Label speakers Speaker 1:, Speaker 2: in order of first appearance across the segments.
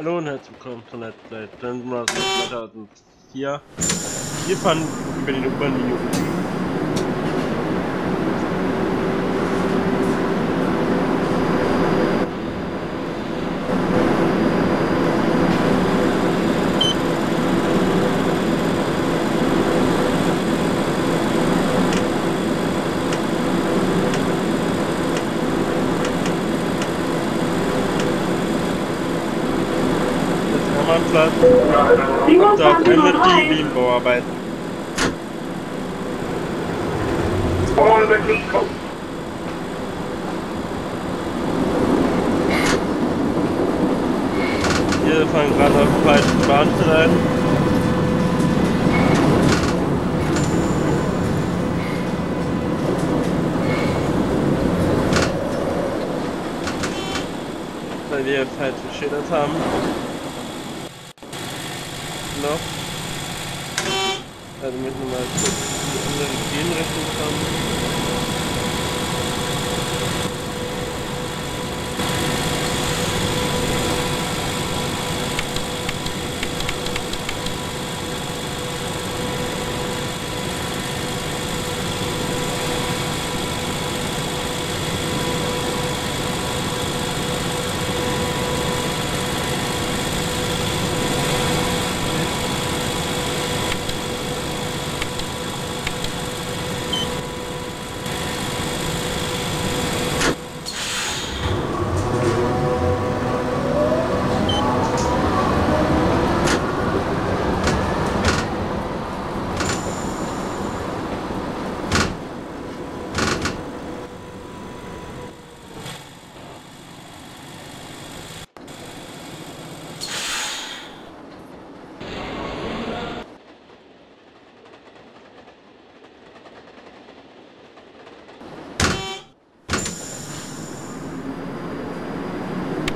Speaker 1: Hallo und herzlich willkommen zu Netzleit Dungeon 2004. Hier fahren über den U-Bahn-Linie meinem Platz. Und auf Energielimbo arbeiten. Wir fangen gerade auf den falschen Bahnsteig ein. Weil wir falsche halt Schilder haben noch. Also damit man mal kurz die andere
Speaker 2: Ideen rechnen kann.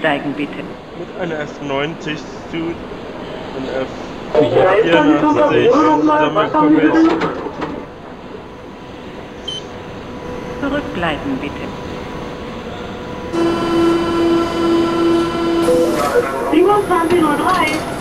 Speaker 2: Einsteigen bitte.
Speaker 1: Mit einer F90 Suit und F84.
Speaker 2: Zurückbleiben bitte.
Speaker 3: Siebenundzwanzig Uhr.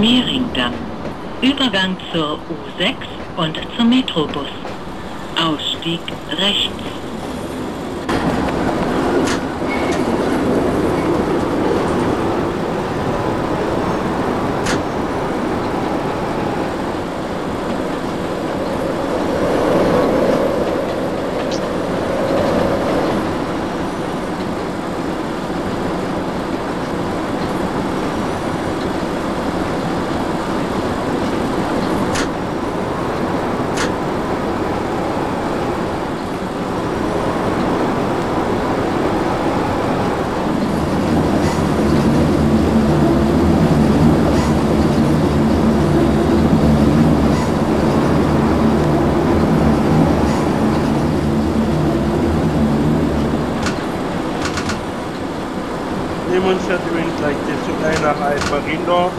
Speaker 2: Mehringdamm. Übergang zur U6 und zum Metrobus. Ausstieg rechts.
Speaker 1: Nach Altmariendorf.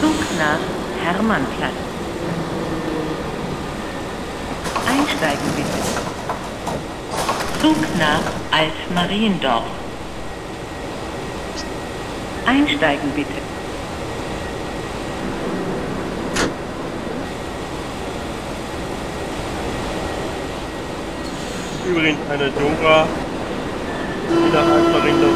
Speaker 2: Zug nach Hermannplatz. Einsteigen bitte. Zug nach Altmariendorf. Einsteigen bitte.
Speaker 1: Übrigens eine Dora, die nach Altmariendorf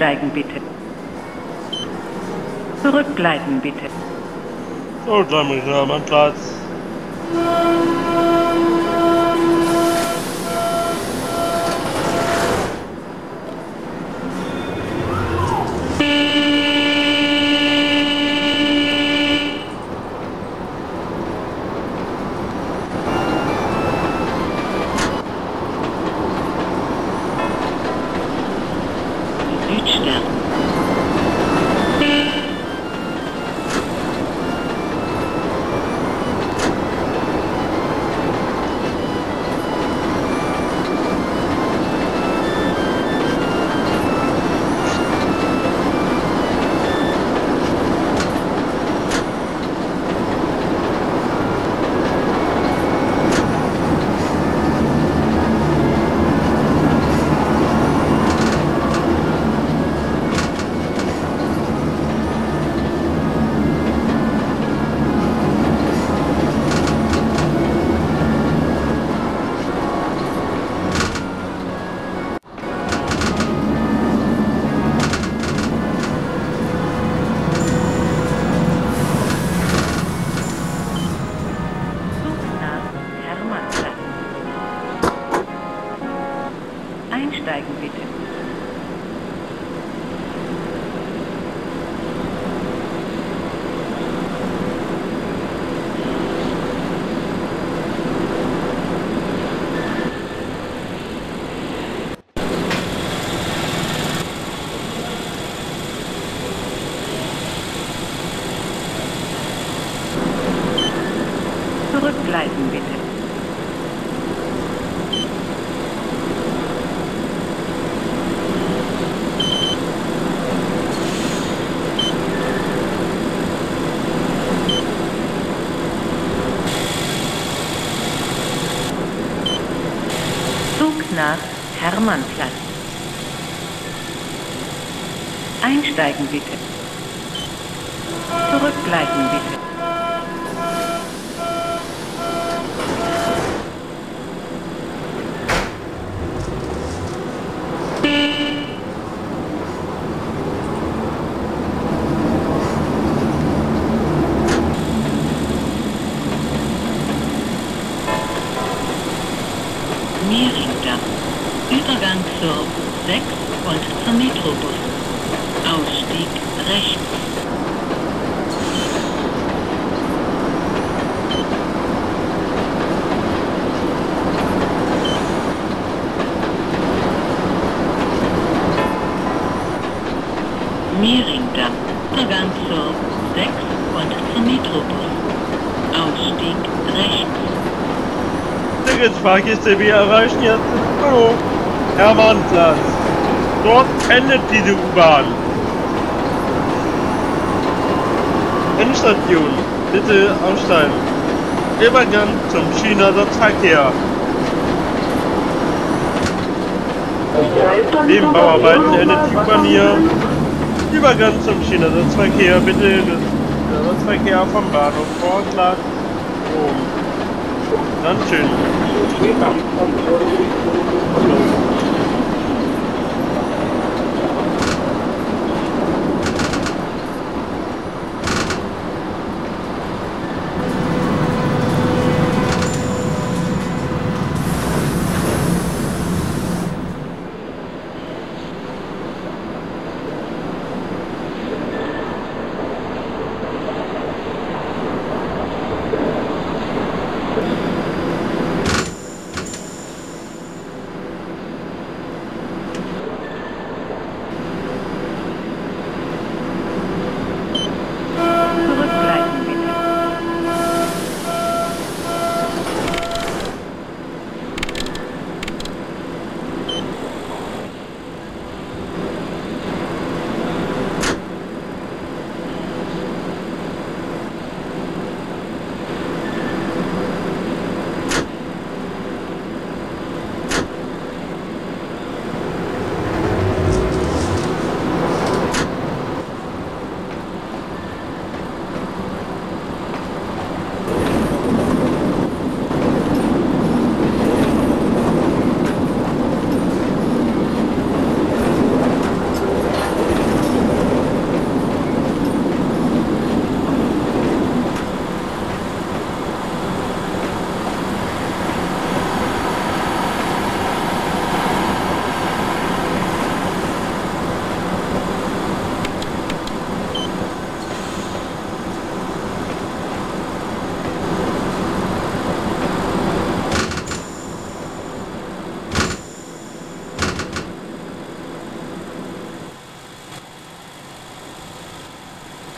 Speaker 2: Einsteigen bitte. Zurückgleiten bitte.
Speaker 1: So, dann bin ich am Platz.
Speaker 2: Hermannplatz. Einsteigen bitte. Zurückgleiten bitte. Mehringdamm, Zugang zur 6 und zum Ausstieg rechts.
Speaker 1: Ticketsfahrkiste, wir erreichen jetzt den Hermannplatz. Dort endet diese U-Bahn. Endstation, bitte aussteigen. Übergang zum Schienenersatzverkehr. Neben Bauarbeiten endet die U-Bahn hier. Übergang zum Schienenersatzverkehr, bitte den Ersatzverkehr vom Bahnhof Vorplatz. Um. Dann schön.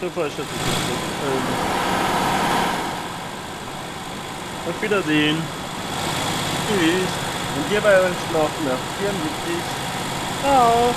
Speaker 1: Super, ich hätte ähm, Auf Wiedersehen. Tschüss. Und hierbei uns noch nach 74. Ciao.